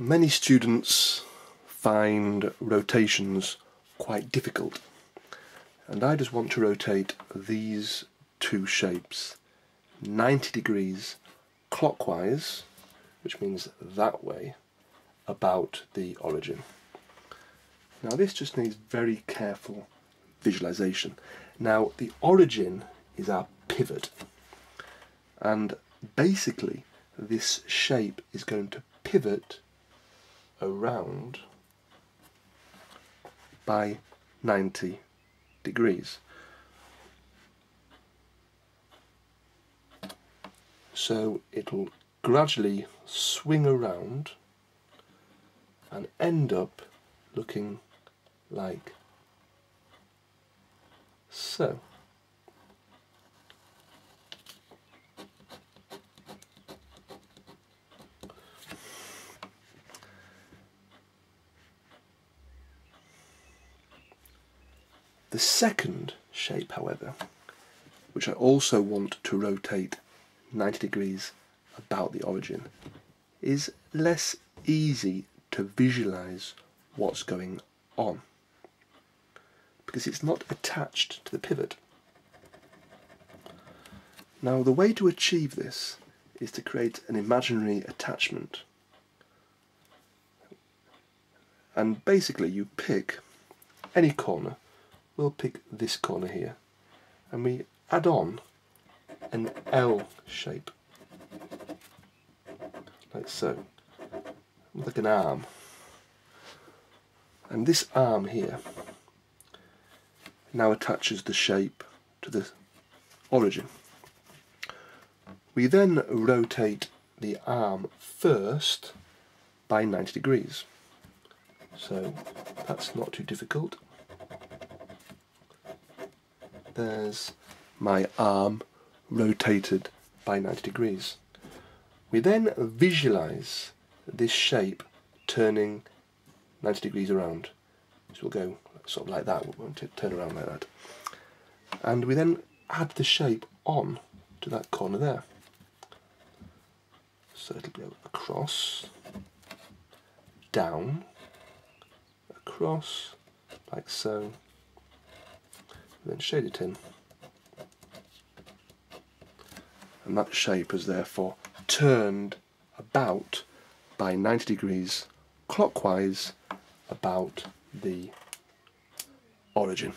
Many students find rotations quite difficult and I just want to rotate these two shapes 90 degrees clockwise which means that way about the origin. Now this just needs very careful visualization. Now the origin is our pivot and basically this shape is going to pivot around by 90 degrees. So it'll gradually swing around and end up looking like so. The second shape, however, which I also want to rotate 90 degrees about the origin, is less easy to visualize what's going on because it's not attached to the pivot. Now the way to achieve this is to create an imaginary attachment and basically you pick any corner we'll pick this corner here. And we add on an L shape. Like so. Like an arm. And this arm here now attaches the shape to the origin. We then rotate the arm first by 90 degrees. So that's not too difficult there's my arm rotated by 90 degrees. We then visualize this shape turning 90 degrees around. So we'll go sort of like that, we won't turn around like that. And we then add the shape on to that corner there. So it'll go across, down, across, like so, then shade it in. And that shape is therefore turned about by 90 degrees clockwise about the origin.